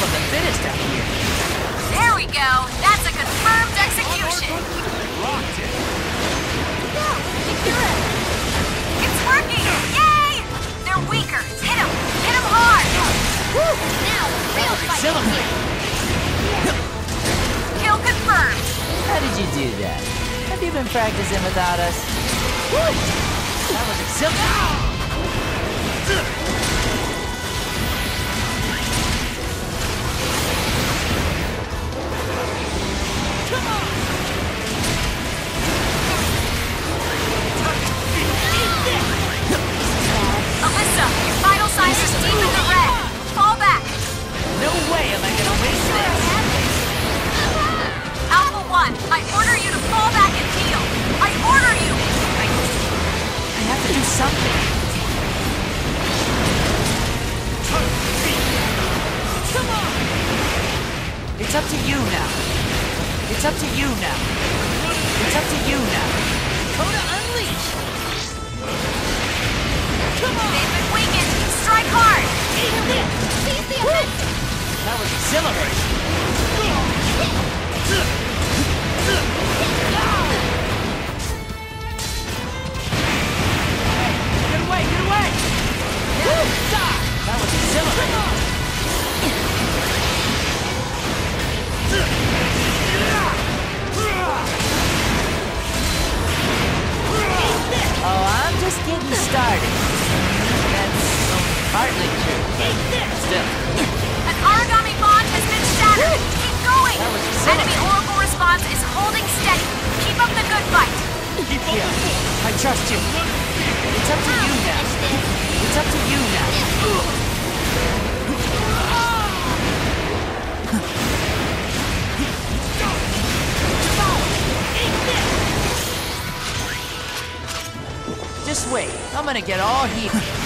survival of the fittest out here. There we go. That's a confirmed execution. Locked it. No, It's working. Yay! They're weaker. Hit them. Hit them hard. Woo! Now, real fight. Kill Kill confirmed. How did you do that? Have you been practicing without us? Woo! That was exhilarating. It's up to you now. It's up to you now. It's up to you now. Coda Unleash! Come on! They've been weakened! Strike hard! Seize the offensive! That was exhilarating. trust you. It's up to you now. It's up to you now. Just wait. I'm gonna get all heated.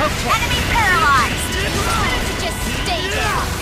Okay. Enemy paralyzed! just stay there!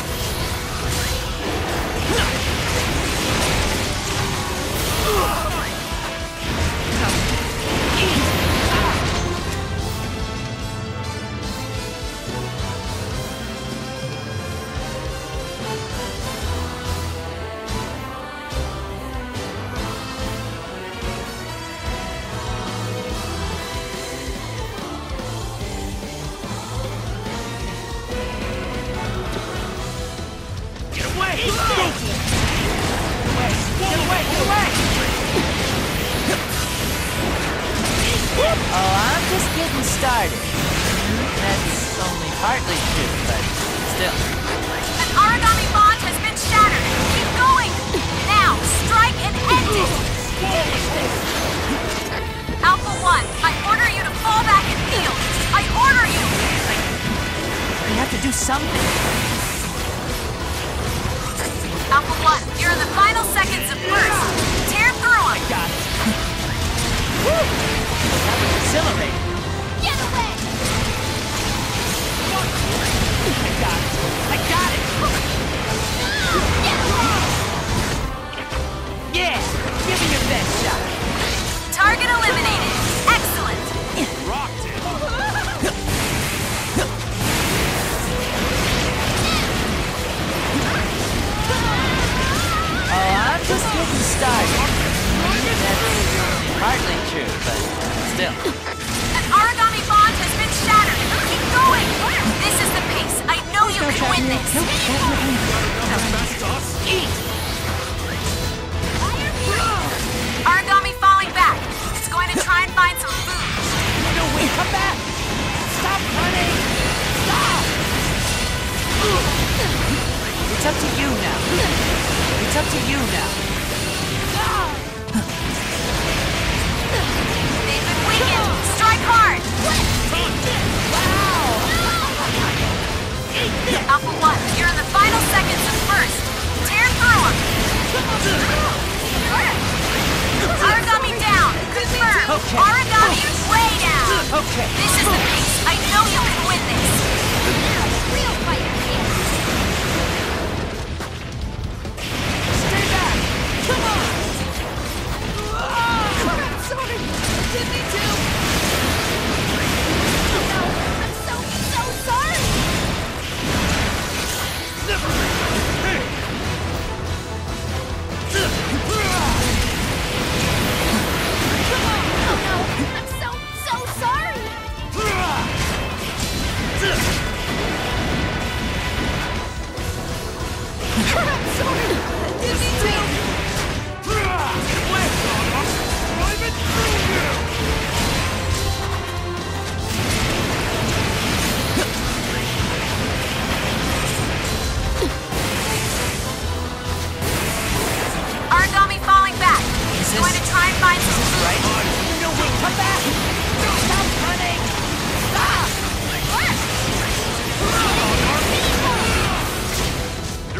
falling back. Going to try and find some food. Come back! Stop running! Stop! It's up to you now. It's up to you now. Aragami down! Confirm. Okay. Aragami way down! Okay. This is the race. I know you can win this!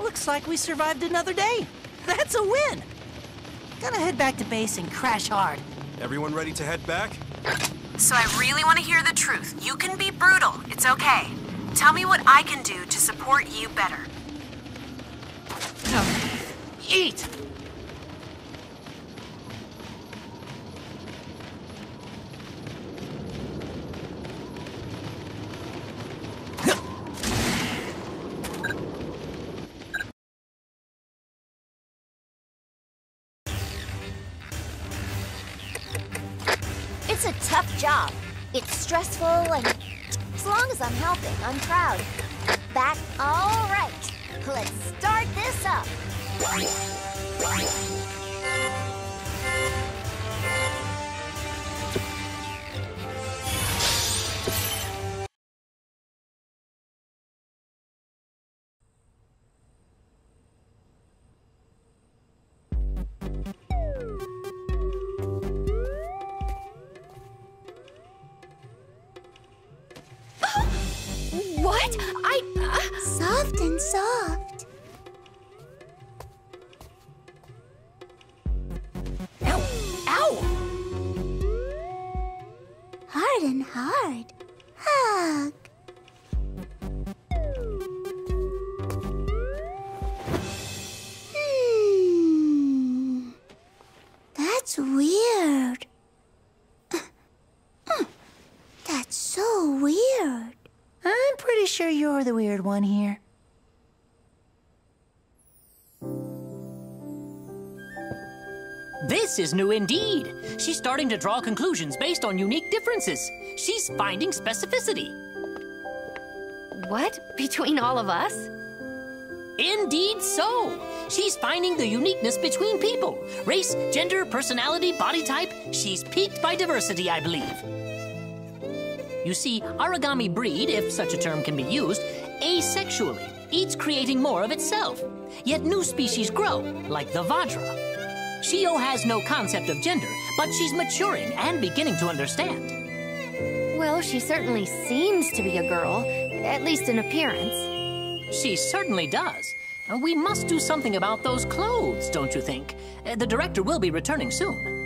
Looks like we survived another day. That's a win. Gonna head back to base and crash hard. Everyone ready to head back? So I really want to hear the truth. You can be brutal. It's okay. Tell me what I can do to support you better. Eat! Job. It's stressful and as long as I'm helping, I'm proud. Back all right. Let's start this up. Soft ow! Ow! Hard and hard. Hug. Hmm. That's weird. That's so weird. I'm pretty sure you're the weird one here. This is new indeed. She's starting to draw conclusions based on unique differences. She's finding specificity. What? Between all of us? Indeed so. She's finding the uniqueness between people race, gender, personality, body type. She's piqued by diversity, I believe. You see, Aragami breed, if such a term can be used, asexually, each creating more of itself. Yet new species grow, like the Vajra. Shio has no concept of gender, but she's maturing and beginning to understand. Well, she certainly seems to be a girl, at least in appearance. She certainly does. We must do something about those clothes, don't you think? Uh, The director will be returning soon.